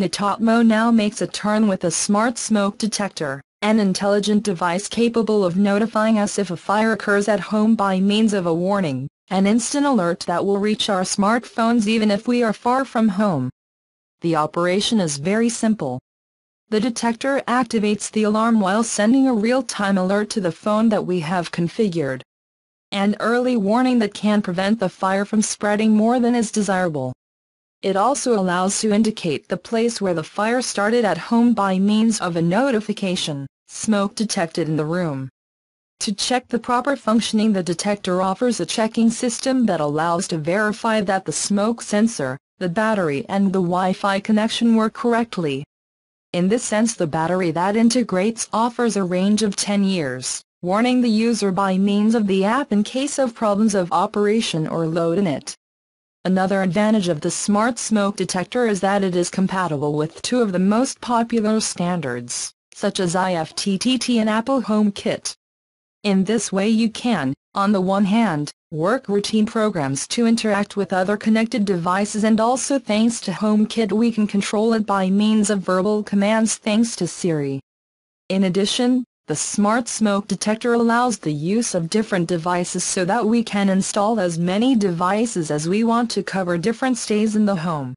Netatmo now makes a turn with a smart smoke detector, an intelligent device capable of notifying us if a fire occurs at home by means of a warning, an instant alert that will reach our smartphones even if we are far from home. The operation is very simple. The detector activates the alarm while sending a real-time alert to the phone that we have configured. An early warning that can prevent the fire from spreading more than is desirable. It also allows to indicate the place where the fire started at home by means of a notification, smoke detected in the room. To check the proper functioning the detector offers a checking system that allows to verify that the smoke sensor, the battery and the Wi-Fi connection work correctly. In this sense the battery that integrates offers a range of 10 years, warning the user by means of the app in case of problems of operation or load in it. Another advantage of the smart smoke detector is that it is compatible with two of the most popular standards, such as IFTTT and Apple HomeKit. In this way you can, on the one hand, work routine programs to interact with other connected devices and also thanks to HomeKit we can control it by means of verbal commands thanks to Siri. In addition, the smart smoke detector allows the use of different devices so that we can install as many devices as we want to cover different stays in the home.